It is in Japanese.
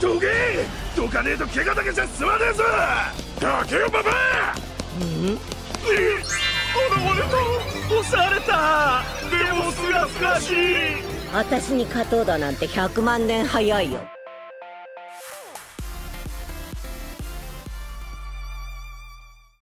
どけどかねえと怪我だけじゃ済まねえぞ！どけよパパうん？え俺と押された！でもすがすがしい！私に勝とうだなんて100万年早いよ。